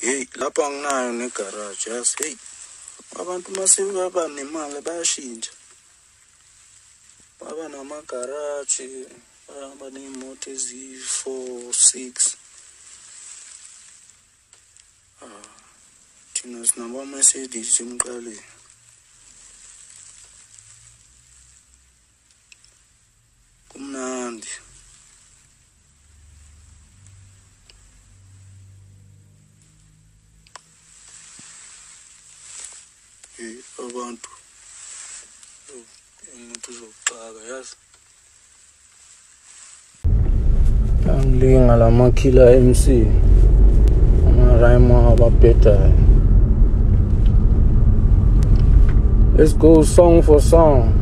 Hey, lapha anginayo negarage yazi. Hey. Abantu mase baba nemali bayashintsha. Baba namagaraji, bahamba neemoto eziyi-four, six. Ah, thina sinabama-Mercedes emqaleni. Abantu. Umuntu uzoxaka yazi? Angilinga lamakhila MC. Amarhyme ababhedayo. Let's go song for song.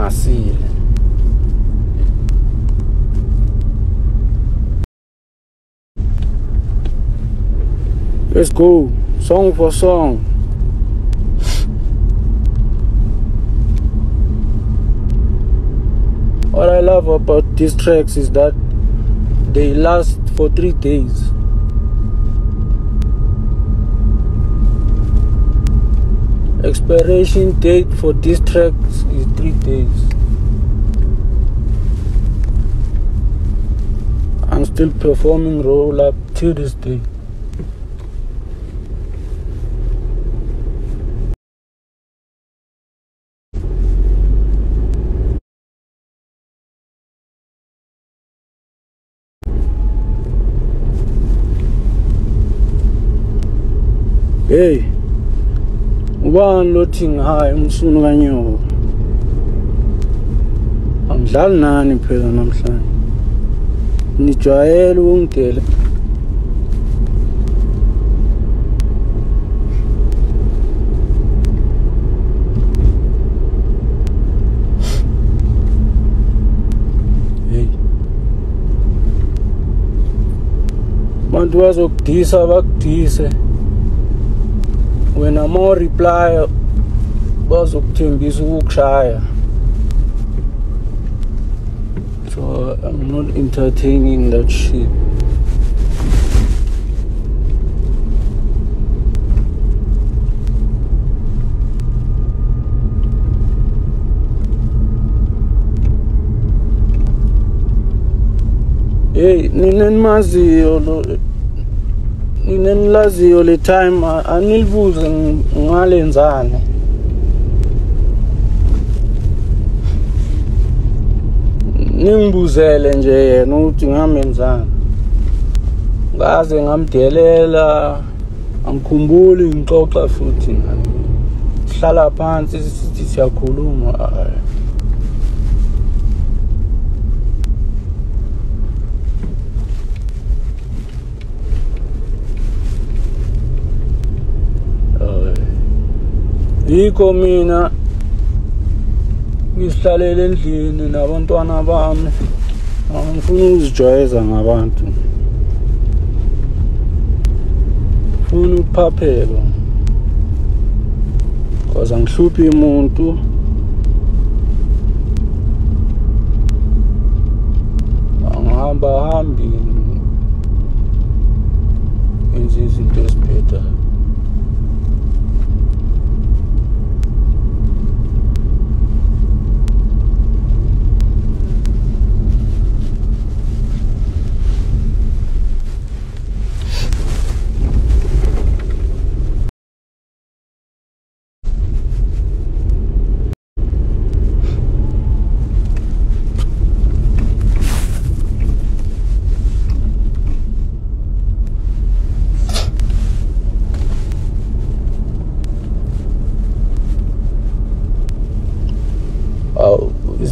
Angasile. Let's go, song for song. What I love about these tracks is that they last for three days. Expiration date for this tracks is three days. I'm still performing roll up till this day. Hey, ubani lothi ngihayi umsunu kanyoko? Angidlali nani phela namhlanje. Nijwayele ukungidela. Hey. Bantu bazokudisa bakudise. Wena more reply bazokuthembisa ukukushaya so i'm not entertaining that shit. Hey nina nimaziyo lo nina nilaziyo le time anilibuze ng- ngalenzani ningibuzele nje yena ukuthi ngamenzani. Ngaze ngamdelela angikhumbuli ngixoxa futhi sihlala phansi sithi siyakhuluma yikho mina ngisihlalele endlini nabantwana bami. Angifuni ukuzijwayeza ngabantu. Funa ukuphaphelwa cause angihluphi umuntu. Angihamba hambi enze izinto eziphethayo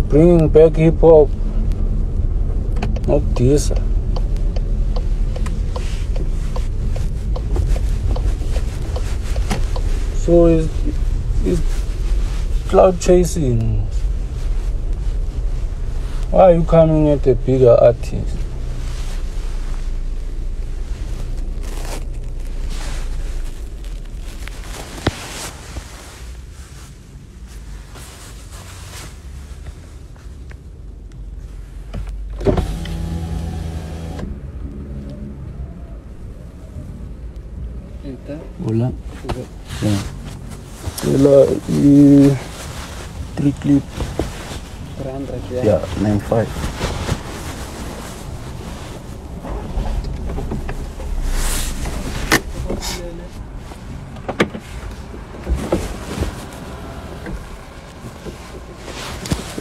bringing back hip hop. Not this. So it's, is clout chasing. Why are you coming at a bigger artist? Voilà. Ouais. Et là, il... three clip. 300 yeah, 95.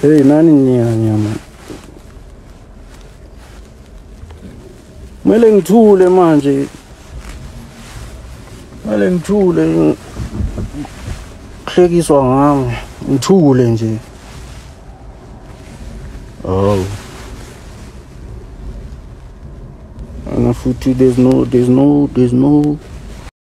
Hey, Mấy lần nyama? Mwele mà manje. Kumele ngithule kuhlekiswa ngami. Ngithule nje. Oh. And futhi there's no there's no there's no